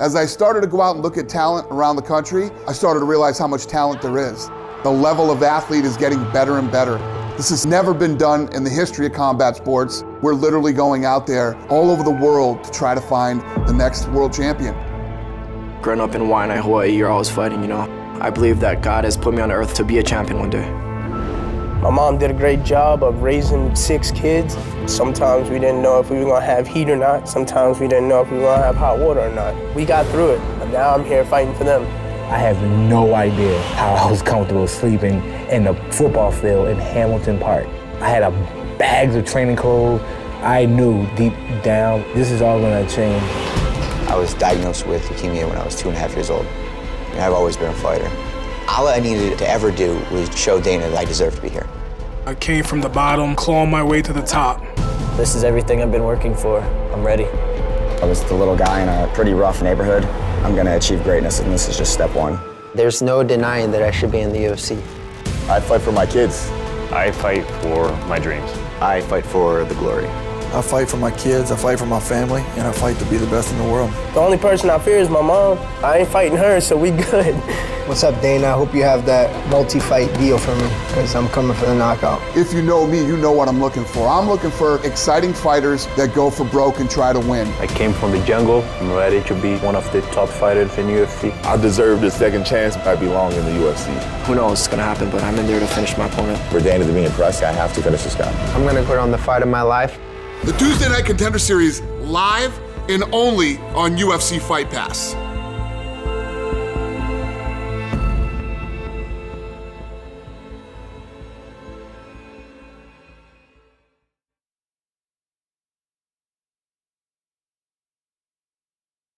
As I started to go out and look at talent around the country, I started to realize how much talent there is. The level of athlete is getting better and better. This has never been done in the history of combat sports. We're literally going out there all over the world to try to find the next world champion. Growing up in Waianae, Hawaii, you're always fighting, you know. I believe that God has put me on earth to be a champion one day. My mom did a great job of raising six kids. Sometimes we didn't know if we were gonna have heat or not. Sometimes we didn't know if we were gonna have hot water or not. We got through it, and now I'm here fighting for them. I have no idea how I was comfortable sleeping in the football field in Hamilton Park. I had a bags of training clothes. I knew deep down this is all gonna change. I was diagnosed with leukemia when I was two and a half years old. I've always been a fighter. All I needed to ever do was show Dana that I deserve to be here. I came from the bottom, clawing my way to the top. This is everything I've been working for. I'm ready. I was the little guy in a pretty rough neighborhood. I'm gonna achieve greatness, and this is just step one. There's no denying that I should be in the UFC. I fight for my kids. I fight for my dreams. I fight for the glory. I fight for my kids, I fight for my family, and I fight to be the best in the world. The only person I fear is my mom. I ain't fighting her, so we good. What's up, Dana? I hope you have that multi-fight deal for me, because I'm coming for the knockout. If you know me, you know what I'm looking for. I'm looking for exciting fighters that go for broke and try to win. I came from the jungle. I'm ready to be one of the top fighters in UFC. I deserve this second chance. I belong in the UFC. Who knows what's gonna happen, but I'm in there to finish my opponent. For Dana to be impressed, I have to finish this guy. I'm gonna put on the fight of my life. The Tuesday Night Contender Series live and only on UFC Fight Pass.